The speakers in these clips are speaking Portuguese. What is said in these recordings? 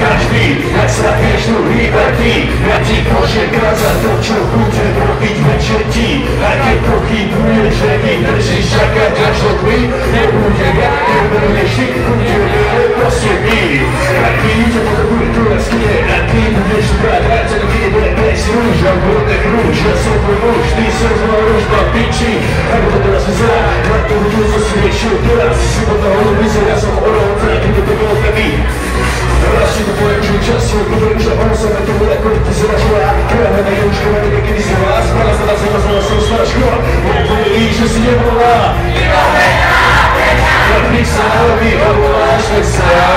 каждый Как страхешну рыбаки Ради кожи газа топчу Будем рубить мачети А те кухи будет жаги Даже шага дошел бы Не будет я, не будешь Будем левы по себе Как видите, это культурские А ты будешь продать Где-то пять руж Работных руж Особый муж Ты сознаешь по печи А вот это раз за Рад буду засвечу Раз Сюда улыбнись už a ono sa mi to bude koliky zražila Ani krve na južku, ani niekedy zlova A spala sa tam zima, znova som stačko Bude bude i, že si nevolá Vyvolá, vyvolá Vrpík sa na lobby, odvoláš, tak sa ja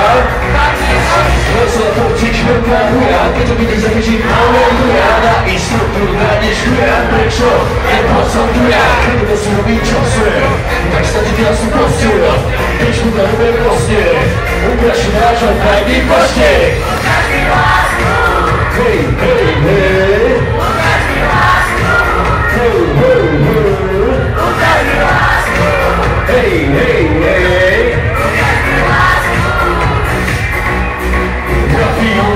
Vrsa to čič, vrká chuja Keď to vidíš, zachyčím, ale chuja Na istotu, na nič chuja Prečo? Nebo som tu ja Keď to si robí, čo sem Tak sa ti ja som Keď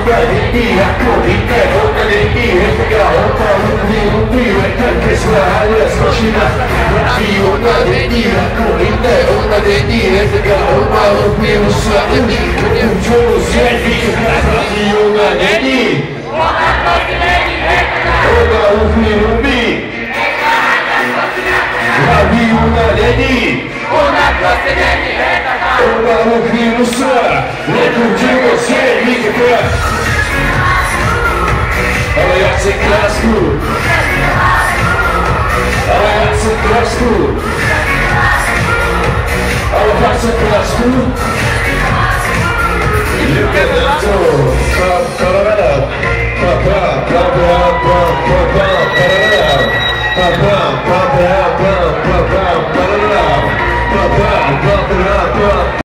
Mia corrite, una dei miei Pegata, un mio, un mio E anche se la scocina Una dei miei corrite, una dei miei Pegata, un mio, un mio Un giorno si è di Una dei miei Una un mio, un mio La una dei miei Ona mówił se, nie school. Ela é secret school. Ela vai secret school. You get the last